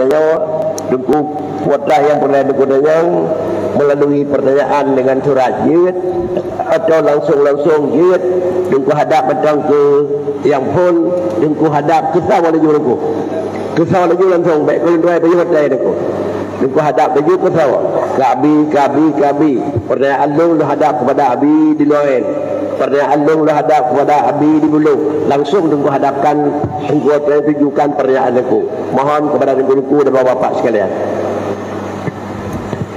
Tanya Dengku Kuatlah yang pernah tanya Melalui pertanyaan dengan surat jid Atau langsung-langsung jid Dengku hadap macam ke Yang pun Dengku hadap Kesah wala juru dengku Kesah wala juru langsung Baik kalau dua Bagi hotel Dengku hadap baju kesah Kabi, kabi, kabi Pertanyaan lu lu hadap kepada Abi di luar Pertanyaan lu lu hadap kepada Abi di bulu Langsung dengku hadapkan Dengku tujukan pertanyaan dengku Mohon kepada dengku-dengku dan bapak-bapak sekalian.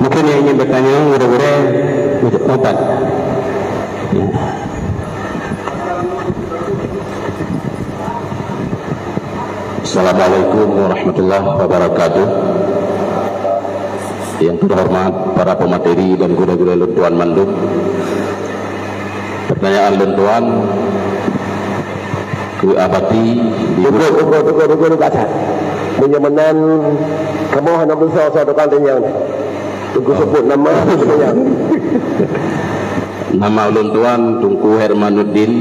Mungkin yang ingin bertanya Gura-gura Empat Assalamualaikum warahmatullahi wabarakatuh Yang terhormat para pemateri dan guru-guru lentuan mandum Pertanyaan lentuan Ke abati Tunggu, tunggu, tunggu, tunggu, tunggu, tunggu, Kamu hendak besar satu kali yang Tunggu sebut nama. Yang Nama ulun tuan Tunku Hermanuddin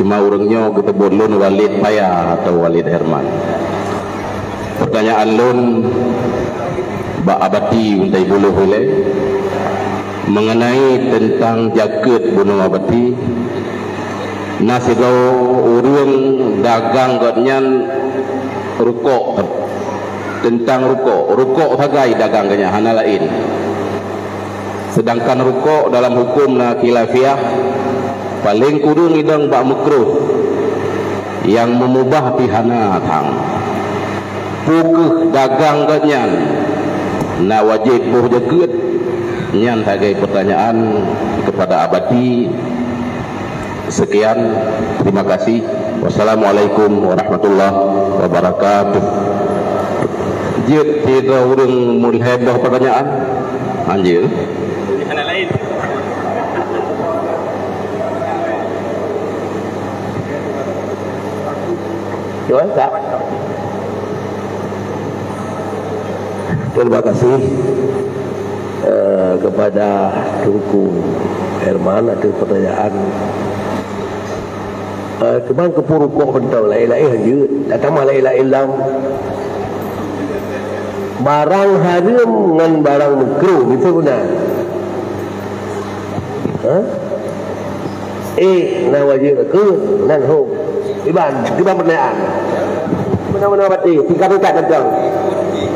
Cuma orangnya kita bolon Walid Payah atau Walid Herman. Pertanyaan lun abati untai bulu hule Mengenai tentang jaket bunuh abati. Nasi kau urung dagang godnyan rukuk. Tentang rukuk. Rukuk sagai dagang kanya hana lain. Sedangkan rukuk dalam hukum na khilafiah paling kudu ngidang bak makruh yang memubah pihana tang. Pukuh dagang ganyan na wajib buh jaket nyan sebagai pertanyaan kepada abadi. Sekian terima kasih. Wassalamualaikum warahmatullahi wabarakatuh. Jid tidak urung mulhebah pertanyaan. Anjir. Anak lain. Tuan tak Terima kasih uh, kepada Tunku Herman ada pertanyaan uh, Kemang kepuru kok bentang lain-lain aja Datang malah lain-lain lam Barang haram dengan barang makruh Itu benar Ha? Eh, nak wajib ke? Nan ho. Iban, iban pertanyaan. Mana-mana bati, tingkat-tingkat datang.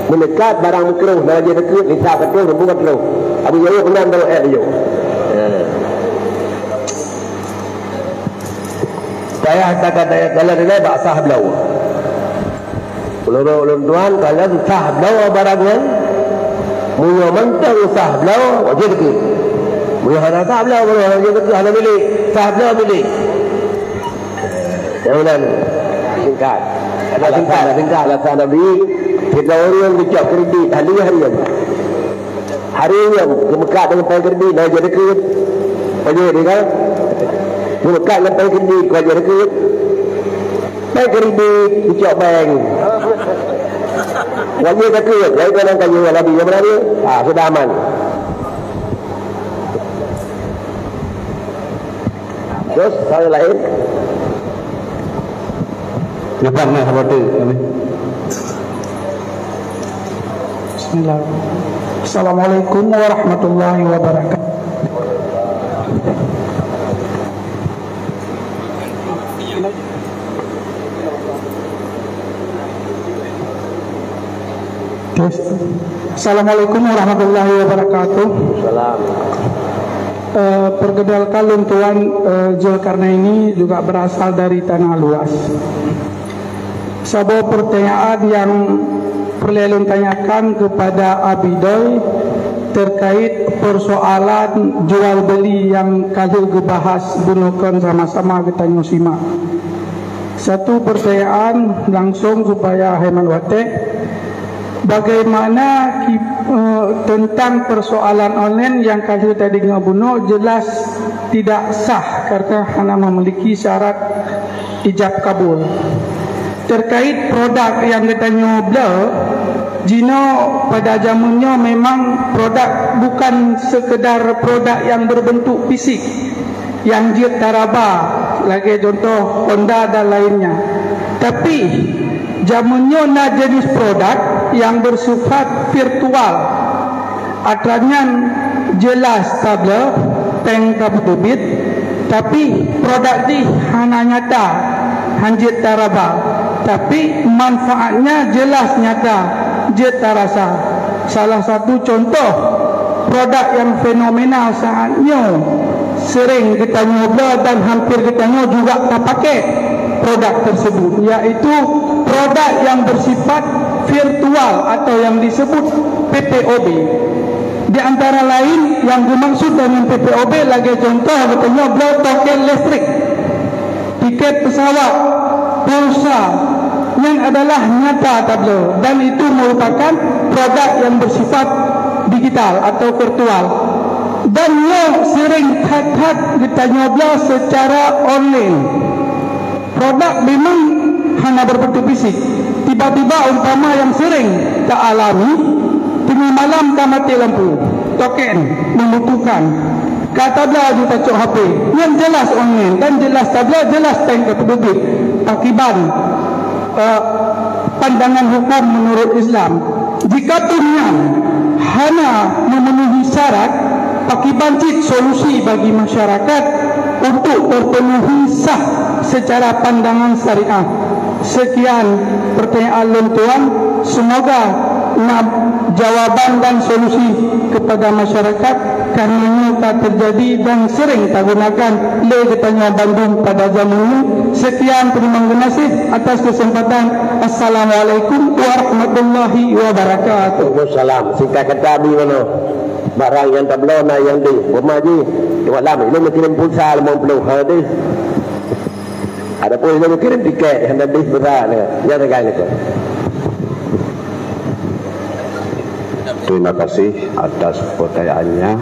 Mendekat barang makruh, nak wajib ke? Nisa kata, bukan makruh. Abu Yahya benar dalam ayat dia. Saya kata daya kalau dia tak sah belau. Kalau ulun tuan kalau sah belau barangnya, mulia mentang sah belau wajib ke? Boleh ada tak belah boleh ada juga ada milik. Tak belah milik. Jangan tingkat. Ada tingkat, ada tingkat lah sana Kita orang yang bijak kredit hari harian. Hari yang kemekat dengan pay kredit dah jadi ke. Pay dia kan. Kemekat dengan pay kredit kau jadi ke. Pay kredit bijak bank. Wajib ke ke. Jadi kau nak kaji Nabi yang dia? Ah, sudah aman. Terus saya lahir Depan nak seperti ini. Bismillah. Assalamualaikum warahmatullahi wabarakatuh. Assalamualaikum warahmatullahi wabarakatuh. Salam Uh, pergedal kalung Tuan uh, Zulkarnaini juga berasal dari tanah luas. Sebuah pertanyaan yang perlu tanyakan kepada Abidoy terkait persoalan jual beli yang kali dibahas gunakan sama-sama kita nyusima. Satu pertanyaan langsung supaya Heman Wate bagaimana uh, tentang persoalan online yang kali tadi ngabuno jelas tidak sah karena hanya memiliki syarat ijab kabul terkait produk yang kita nyobla Jino pada zamannya memang produk bukan sekedar produk yang berbentuk fisik. Yang dia taraba lagi contoh Honda dan lainnya. Tapi zamannya na jenis produk yang bersifat virtual. Atranya jelas tabla tank kabutubit tapi produk ni hanya nyata. Hanjit taraba tapi manfaatnya jelas nyata jet tarasa salah satu contoh produk yang fenomenal sangat new sering kita nyoba dan hampir kita nyoba juga kita pakai produk tersebut. Yaitu produk yang bersifat virtual atau yang disebut PPOB di antara lain yang dimaksud dengan PPOB lagi contoh katanya blow token listrik. Tiket pesawat pulsa yang adalah nyata tablo. Dan itu merupakan produk yang bersifat digital atau virtual. Dan yang sering hat-hat ditanya secara online. Produk memang hanya berbentuk fisik. Tiba-tiba umpama yang sering tak alami tengah malam tak mati lampu. Token membutuhkan. Kata dia di tacuk HP yang jelas online dan jelas tabla jelas tank ke publik. Akibat uh, pandangan hukum menurut Islam jika tunyan hanya memenuhi syarat pakibancit solusi bagi masyarakat untuk terpenuhi sah secara pandangan syariah. Sekian pertanyaan tuan. Semoga jawapan dan solusi kepada masyarakat kerana tak terjadi dan sering tak gunakan le ketanya Bandung pada zaman ini. Sekian terima kasih atas kesempatan. Assalamualaikum warahmatullahi wabarakatuh. Waalaikumsalam. Singkat kata Abi mana? Barang yang tak belum yang di. Rumah je. Cuma lama. Ini mungkin pulsa 50 hadis. Ada pun ini kirim tiket yang lebih berat. Ya, tekan itu. Terima kasih atas pertanyaannya.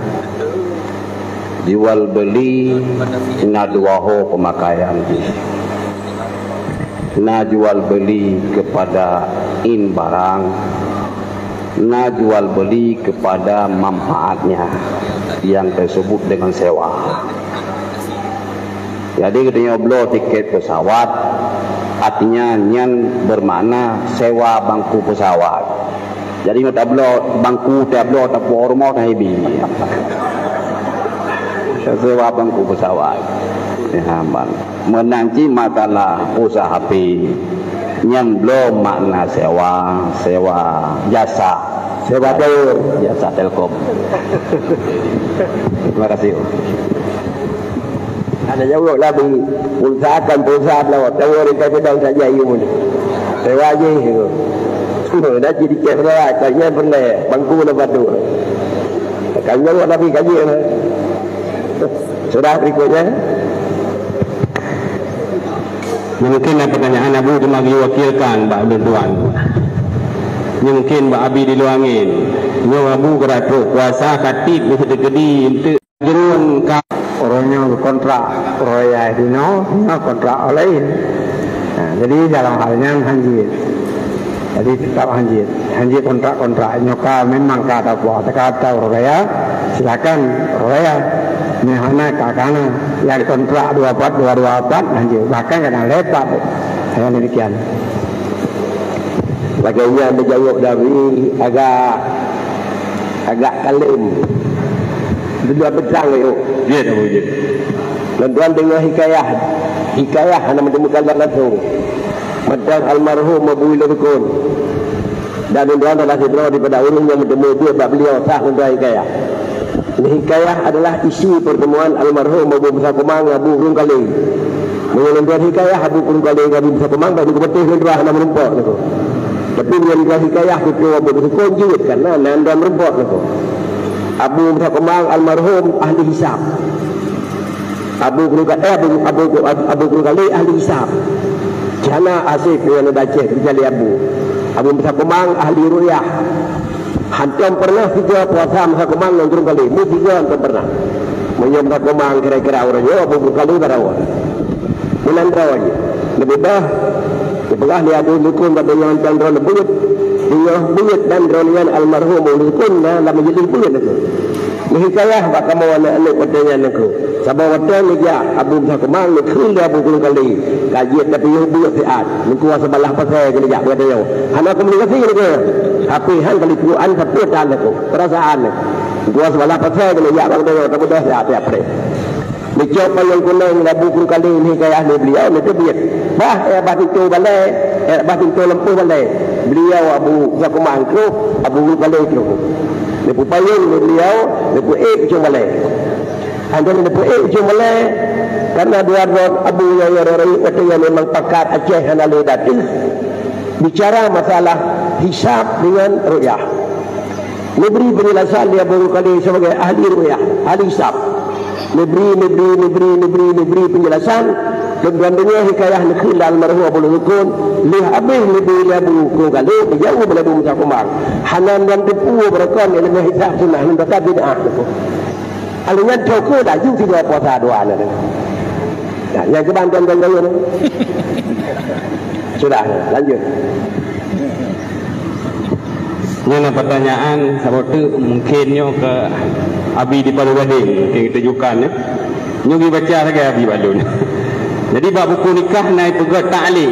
Jual beli na dua ho pemakaian. Na jual beli kepada in barang. Na jual beli kepada manfaatnya yang tersebut dengan sewa. Jadi katanya blow tiket pesawat artinya nyan bermakna sewa bangku pesawat. Jadi nak tablo bangku tablo tak rumah tak hebi. Sewa bangku pesawat. Ya, bang. Menanti masalah usaha api. Yang belum makna sewa, sewa jasa. Sewa telur, jasa telkom. Terima kasih. Ada jawab lah bagi pulsa akan pulsa lah. Orang kata dah saja iu ni. Sewa je. Semua dah jadi kes lah. Kayaknya pernah bangku lepas tu. Kayaknya buat tapi kaji lah. Sudah berikutnya. Mungkin ada pertanyaan Abu cuma diwakilkan Mbak Abdul Tuan. Mungkin Mbak Abi di luangin. Nyo Abu keratuk kuasa katib di sedekedi untuk jerun ka orangnya kontrak roya dino, kontrak lain. Nah, jadi dalam halnya hanjir. Jadi tetap hanjir. Hanjir kontrak-kontrak. Nyoka memang kata buah. Kata roya, silakan roya. Mehana kakana yang kontrak dua empat dua dua empat hanjir. Bahkan kena lepat. Saya demikian. Bagaimana menjawab dari agak agak kalim. Dua petang itu. Ya, tak boleh. Tuan-tuan dengar hikayah. Hikayah hanya menemukan langsung. Macam almarhum Abu Ilurkun. Dan tuan-tuan telah sedera daripada ulung yang bertemu dia sebab beliau sah tuan hikayah. Ini hikayah adalah isi pertemuan almarhum Abu Besar Kumang Abu Kurung Kali. Mengenai hikayah Abu Kurung Kali Abu Besar Kumang bagi kebetih tuan-tuan nama rumput. Tapi dia mengenai hikayah itu Abu Besar Kumang jiwit kerana nanda merumput. Abu Besar Kumang almarhum ahli hisab. Abu Kurung Kali Abu Abu Abu ahli hisab. Jana Asif yang baca Kali Abu. Abu Musa Kumang ahli ru'yah. Hantam pernah tiga puasa Musa Kumang yang turun kali. Ini tiga hantam pernah. Menyam Musa Kumang kira-kira orangnya Abu Musa Kumang berawal Menandra wajib Lebih dah Sebelah dia ada lukun pada yang hantam lebut dengan buyut dan ronian almarhum ulul kunna la menjadi buyut aku. Ni hikayah bak kamu anak-anak pertanyaan aku. Sabah waktu ni ya abu bisa kemang ni khul dia kulung kali. Kaji tapi yang buyut siat ni kuasa balah pasal kena jak berada yo anak aku mesti kasih ni tapi hal kali Quran satu tan aku. Perasaan ni kuasa balah pasal kena jak berada yo tapi dah siat siap Dicok payung kuning labu puluh kali ni kaya ahli beliau ni terbit. Bah, eh bah tu balai, eh bah tu lempuh balai. Beliau Abu Zakuman tu, Abu kali tu. Lepu payung ni beliau, lepu eh kecil balai. Anda lepu eh kecil balai. Karena dua rot Abu Yaya Rari kata yang memang pakat Aceh Hanali Datin. Bicara masalah hisap dengan ru'yah. Ini beri penjelasan dia baru kali sebagai ahli ru'yah, ahli hisap negeri negeri negeri negeri negeri penjelasan dan dunia hikayah negeri dalam marhu Abu Lukun lih habis negeri Abu Lukun kali jauh berlalu Musa Kumar hanan dan tepu berakon yang lebih hisap sunnah dan berkat bid'ah Alungan cokok dah jauh tiga puasa ni. Ya, yang kebantuan dan gaya ni. Sudah, lanjut. Ini pertanyaan sebab tu mungkinnya ke Abi di Palu Gading kita jukan ya. Nyugi baca lagi Abi Balun. Jadi bab buku nikah naik pegat ta'li.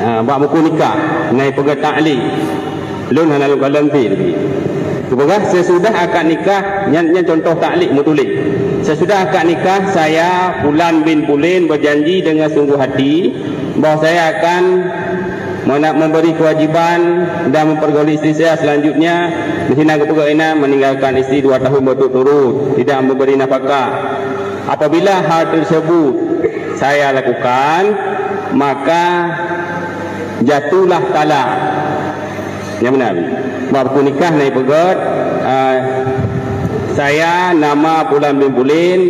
Ha, bab buku nikah naik pegat ta'li. Lun hana lu kalam ti lagi. Semoga sesudah akad nikah yang, yang contoh ta'li mutulik. Sesudah akad nikah saya Fulan bin Pulin berjanji dengan sungguh hati bahawa saya akan nak memberi kewajipan dan mempergauli isteri saya selanjutnya menghina kepegawaian meninggalkan isteri dua tahun berturut-turut tidak memberi nafkah apabila hal tersebut saya lakukan maka jatuhlah talak. Yang benar. Baru nikah naik pegat? Uh, saya nama Pulan bin Bulin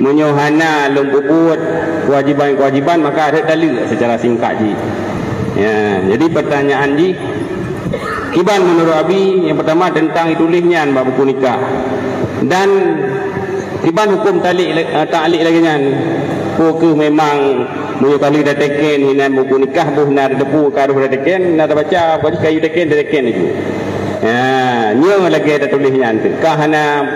menyohana lembut kewajiban-kewajiban maka ada talak secara singkat je Ya, jadi pertanyaan di Kiban menurut Abi yang pertama tentang tulisnya bab buku nikah. Dan Kiban hukum talik uh, talik lagi kan. Pokok memang Muyo kali dah teken hinan buku nikah buh nak depu karuh dah teken nak baca bagi kayu teken dah teken itu. Ya, nyo lagi ada tulisnya tu. Kahana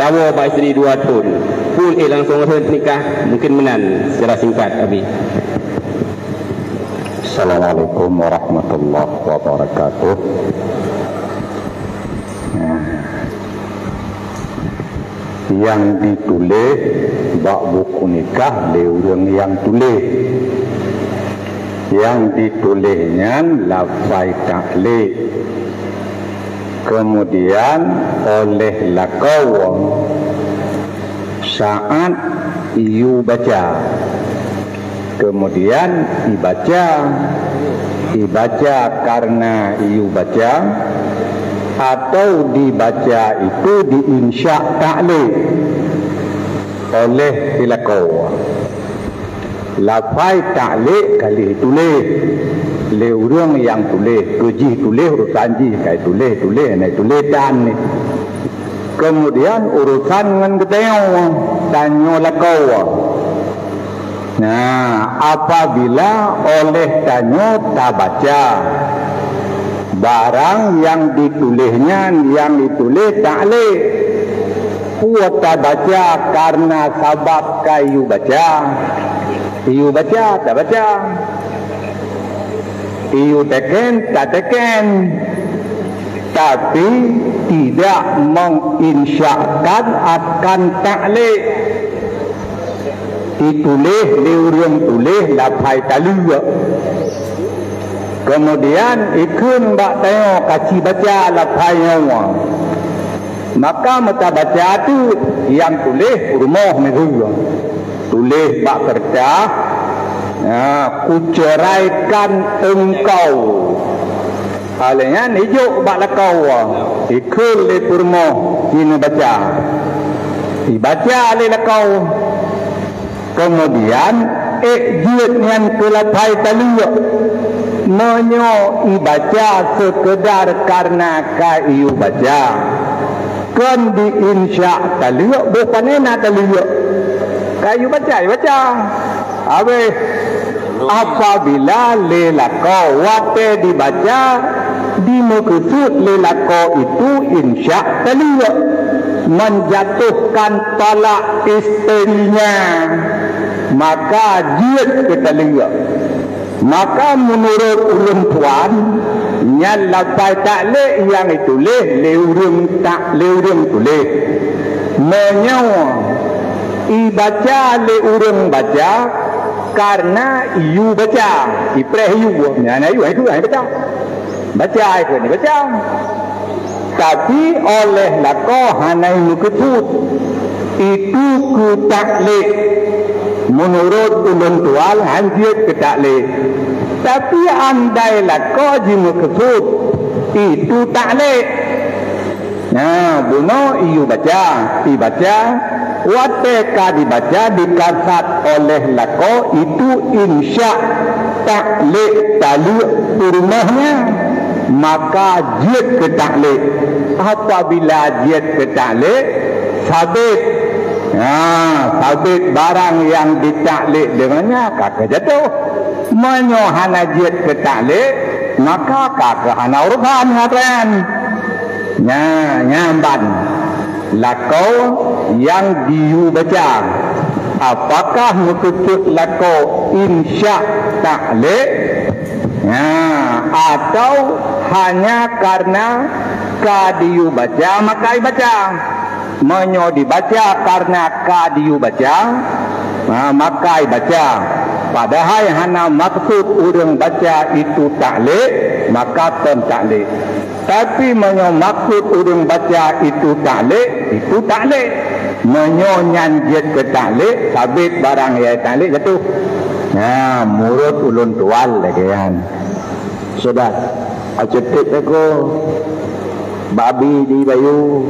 tahu ba isteri dua tahun. Pun eh langsung nikah mungkin menan secara singkat Abi. Assalamualaikum warahmatullahi wabarakatuh. Yang ditulis bak buku nikah orang yang tulis. Yang ditulisnya lafai taklid. Kemudian oleh lakau saat iu baca kemudian dibaca dibaca karena iu baca atau dibaca itu diinsya ta'li oleh ilakaw lafai ta'li kali tulis. Le urang yang tulis tuji tulis urusan ji kai tulis tulis naik tulis dan ni. Kemudian urusan dengan ketemu tanya lakau Nah, apabila oleh tanya tak baca barang yang ditulisnya yang ditulis tak leh kuat tak baca karena sebab kayu baca. Iu baca tak baca. Iu teken tak teken. Tapi tidak menginsyakan akan taklih ditulis liurung tulis lapai talu kemudian ikun bak tengok kasih baca lapai nyawa maka mata baca tu yang tulis rumah negara tulis bak kerja ya, kuceraikan engkau. Halnya nijuk bak lakau ikun le rumah ini baca. Dibaca le lakau Kemudian Ikjid yang kelapai talia Menyo ibaca sekedar karena kayu baca. Kan di insya talia Bukan enak talia Kayu baca, baca. Habis apabila lelako wate dibaca di muka sud lelako itu insya telia menjatuhkan talak isterinya. Maka jiat ke telia maka menurut ulun tuan yang lapai taklek yang itu leh leurung tak leurung tulis menyawa ibaca leurung baca karena iu baca. Ipreh iu ya na iu itu ai baca. Baca itu ni baca. Tapi oleh lako hanai mukutut itu ku taklek menurut ulun tual hanjir ke taklek tapi andai lako jimu kesut itu taklek Nah, buno iu baca, i baca, wateka dibaca dikasat oleh lako itu insya taklek tali rumahnya. Maka jid ke taklek apabila jid ke taklek sabit ha, sabit barang yang ditaklek dengannya kakak jatuh menyohana jid ke taklek maka kakak hana urusan ngatakan nya nyamban. Lakau yang dibaca apakah mututut lakau insya taklek ya, atau hanya karena kadiu baca maka baca menyo dibaca karena kadiu baca. Nah, maka baca. Padahal hanya maksud orang baca itu taklek maka pun taklek tapi menyo maksud urung baca itu taklek itu taklek menyo nyanjit ke taklek sabit barang ya taklek jatuh. Nah murid ulun tual lagi kan. Sudah. Acetik aku babi di bayu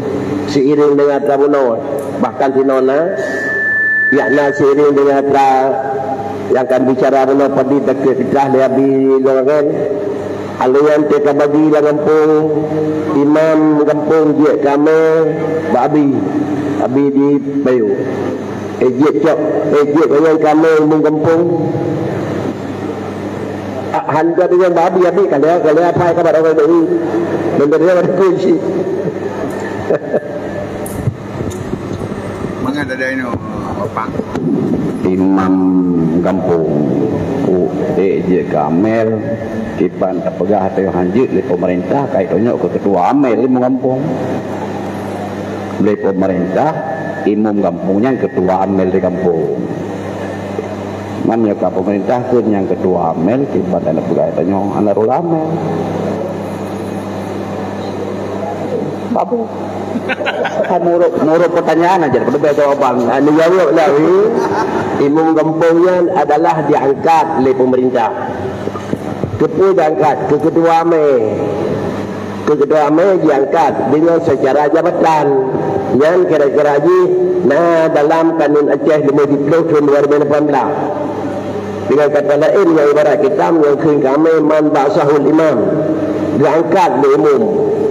seiring dengan tabuno bahkan sinona yakna seiring dengan tra yang akan bicara buno padi dekat kita lebi longan Alian te kabagi la kampung imam kampung je kame babi babi di bayu. Eje cok eje kaya kame imam kampung han ka dengan babi abi kalau kalau apa ka pada orang ini benda dia ada kunci. Mga ada ini opang? Imam kampung u e je kamel kipan terpegah atau hanjit oleh pemerintah. Kait tanya ke ketua amel imam kampung oleh pemerintah imam kampungnya ketua amel di kampung man ya pemerintah pun yang ketua amel kipan dan terpegah tanya anak amel babu Muruk, muruk pertanyaan aja, perlu baca jawaban. Anu jawab lah, imam kampungnya adalah diangkat oleh pemerintah. Ketua diangkat, ke ketua ame. Ke ketua ame diangkat dengan secara jabatan. Yang kira-kira lagi, nah dalam kanun Aceh 5 tahun 2018. Dengan kata lain yang ibarat kita mengakui kami man ba'sahul imam. Diangkat oleh umum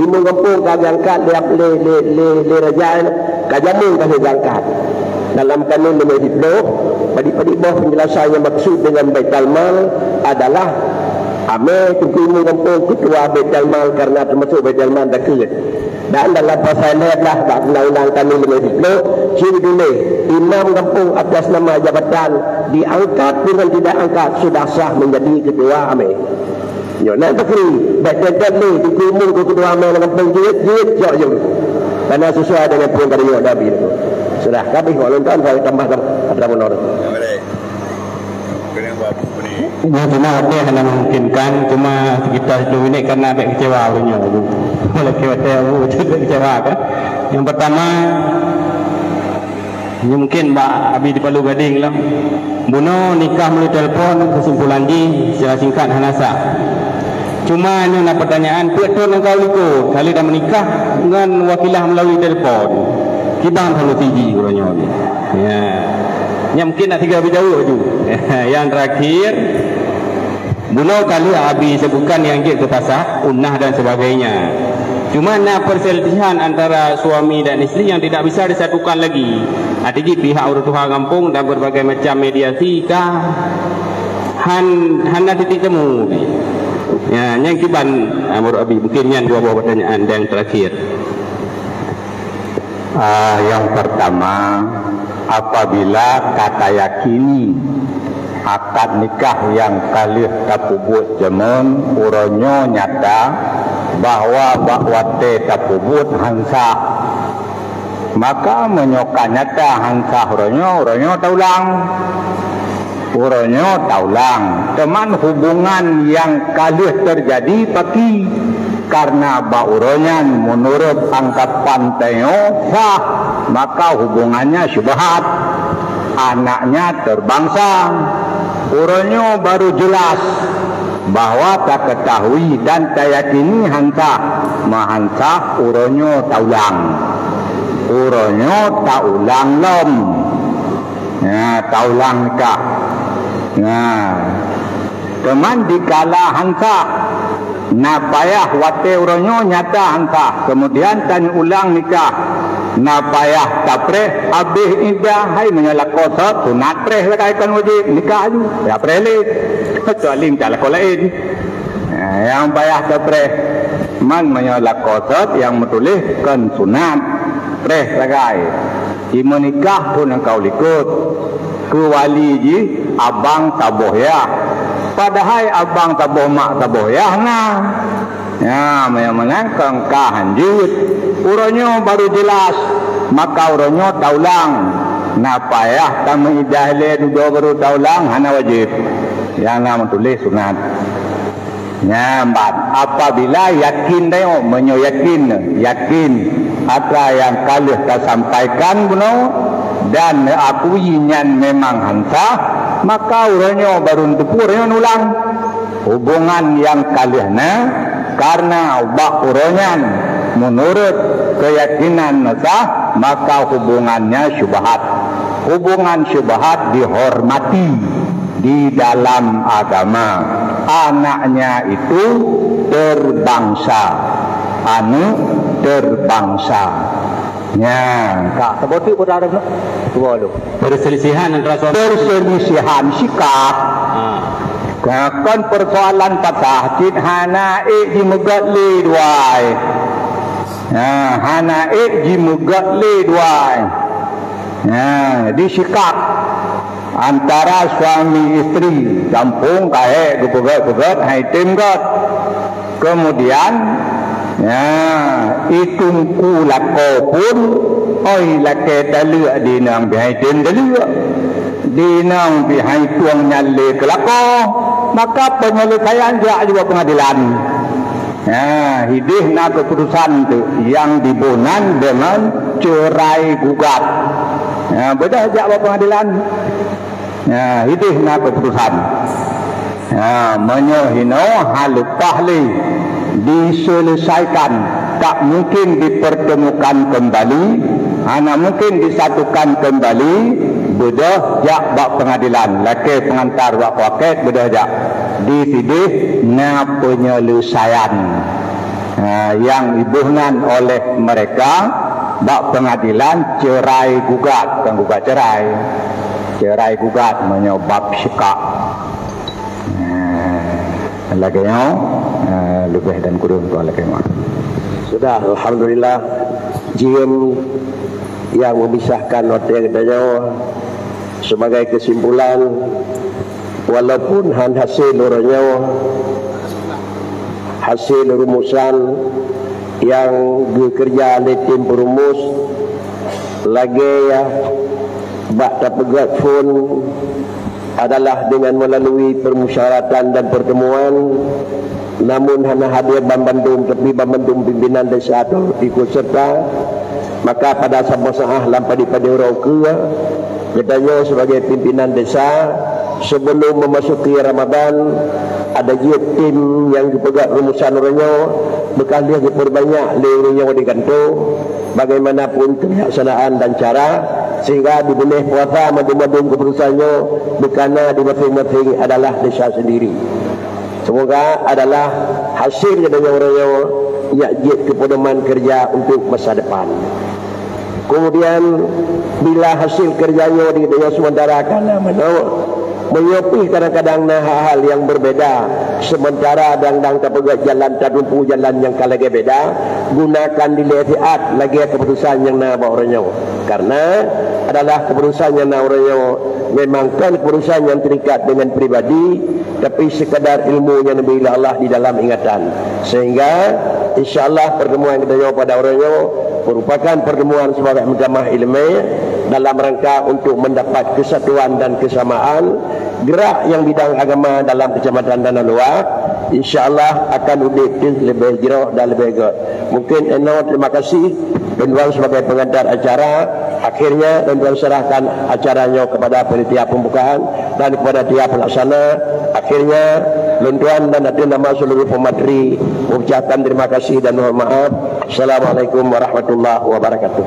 imam. Kampung kau angkat le le le le le raja kajamun kau angkat. Dalam kanun nomor itu pada-pada bawah penjelasan yang maksud dengan baitul mal adalah ame tuku imam kampung ketua baitul mal karena termasuk baitul mal dekat dan dalam pasal ini adalah tak undang-undang nomor itu ciri dulu imam kampung atas nama jabatan diangkat dengan tidak angkat sudah sah menjadi ketua ame Yo nak takri, baik dan ni di kumul ku kedua amal dengan pengjit jit jok jom. Karena sesuai dengan pun dari Nabi. Sudah kami kalau tuan saya tambahkan ada pun orang. Ya, cuma apa yang anda mungkinkan cuma kita dulu ini karena ada kecewa bu. Oleh kecewa, cukup kecewa kan. Yang pertama, ini mungkin Mbak Abi di Palu Gading lah. Buno nikah melalui telefon kesimpulan di secara singkat Hanasa. Cuma ini nak pertanyaan, tuan engkau liko, kali dah menikah dengan wakilah melalui telefon. Kita akan perlu tinggi kurangnya. Ya. Yang mungkin nak tiga lebih jauh tu. yang terakhir, Buno kali Abi sebutkan yang dia ke pasar, unah dan sebagainya. Cuma nak perselisihan antara suami dan isteri yang tidak bisa disatukan lagi. Artinya pihak tua kampung dan berbagai macam mediasi kah han han ada titik temu ya yang kiban amur abi mungkin yang dua buah pertanyaan dan terakhir uh, yang pertama apabila kata yakini akad nikah yang kali tapubut jemun uronyo nyata bahwa bakwate tapubut hansa. Maka menyoka nyata hansa uronyo uronyo taulang. Uronyo taulang. Teman hubungan yang kali terjadi paki karena bauronya menurut angkapan Teo sah maka hubungannya syubhat. Anaknya terbangsa uronyo baru jelas bahwa tak ketahui dan tak yakini hansa mahansa uronyo taulang uronyo taulang lom. Ya taulang nikah nah teman dikala hansa na payah wate uronyo nyata hanta kemudian tanya ulang nikah na payah tapre abih ida hai menyala kosa sunat pre lakai kan wajib nikah ju. Ya pre le kecuali tak laku lain ya, yang payah tapre man menyala kosa yang metulis kan sunat. Pre lakai di menikah pun engkau likut. Ke wali ji abang taboh ya. Padahal abang tabuh mak tabuh ya na ya yang menangkang kahanjut uronyo baru jelas. Maka uronyo taulang na payah tamu idahle dua baru taulang hana wajib. Yang nama tulis sunat. Nyambat. Apabila yakin dayo menyo yakin. Yakin. Apa yang kalih tak sampaikan buno dan aku inyan memang hansa maka uranyo baru untuk uranyo ulang. Hubungan yang kalihna karena bak uranyan menurut keyakinan nasah maka hubungannya syubhat hubungan syubhat dihormati di dalam agama anaknya itu terbangsa anu terbangsa Ya, kak, sebut pun ada nak. Dua lu. Perselisihan antara suami. Perselisihan sikap. Ha. Kan persoalan patah cit hana e di megat le duai. Hana e di megat le duai. Ya, di sikap antara suami istri campung kae gugat-gugat hai tim Kemudian Ya, itu ku lako pun oi lake dalu di nang bihai den dalu di nang bihai tuang nyalle kelako. Maka penyelesaian dia juga pengadilan ya hidih na keputusan tu yang dibunan dengan cerai gugat. Ya beda aja pengadilan. Ya hidih na keputusan ya menyohino halupahli diselesaikan. Tak mungkin dipertemukan kembali. Hanya mungkin disatukan kembali bedah jak bak pengadilan. Laki pengantar bak paket bedah jak disidih na penyelesaian ha, yang dibuhnan oleh mereka bak pengadilan cerai gugat kan gugat cerai cerai gugat menyebab syekak ha, lagi yang Eh, lebih dan kurun tu Allah kemah. Sudah, Alhamdulillah. Jim yang memisahkan hotel Dayo sebagai kesimpulan walaupun han hasil orangnya hasil rumusan yang bekerja oleh tim perumus lagi ya bak pegat pun adalah dengan melalui permusyawaratan dan pertemuan. Namun hanya hadir Bambandung tapi Bambandung pimpinan desa atau ikut serta. Maka pada sama sah lampai di pada orang kua katanya sebagai pimpinan desa sebelum memasuki Ramadan ada juga tim yang dipegang rumusan orangnya bekal dia diperbanyak liriknya digantung bagaimanapun kebiasaan dan cara sehingga diboleh puasa madu-madu keputusannya bukannya di masing-masing adalah desa sendiri. Semoga adalah hasil dari orang yang yakjid kepedoman kerja untuk masa depan. Kemudian bila hasil kerjanya di daya sementara akan mana menyopi kadang-kadang nah hal-hal yang berbeda. Sementara dang-dang terpegat jalan terumpu jalan yang kalagi beda gunakan di letiat lagi keputusan yang bawa orangnya karena adalah keputusan yang nak orangnya memang kan keputusan yang terikat dengan pribadi tapi sekadar ilmu yang Nabi Allah di dalam ingatan. Sehingga insyaAllah pertemuan kita pada orangnya merupakan pertemuan sebagai mahkamah ilmiah dalam rangka untuk mendapat kesatuan dan kesamaan gerak yang bidang agama dalam kecamatan Tanah Luar. insyaAllah akan lebih jerok dan lebih baik mungkin Eno terima kasih. Tuan sebagai pengantar acara akhirnya tuan serahkan acaranya kepada panitia pembukaan dan kepada tiap pelaksana. Akhirnya tuan dan atas nama seluruh pemateri ucapkan terima kasih dan mohon maaf. Assalamualaikum warahmatullahi wabarakatuh.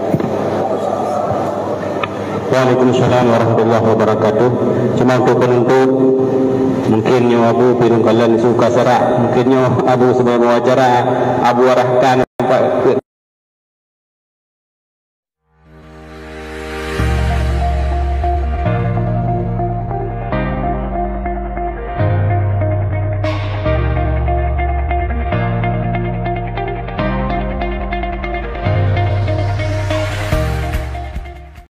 Waalaikumsalam warahmatullahi wabarakatuh. Cuma untuk penuntut Mungkin yang Abu Pirung kalian suka serak. Mungkin yang Abu sebagai wawancara Abu arahkan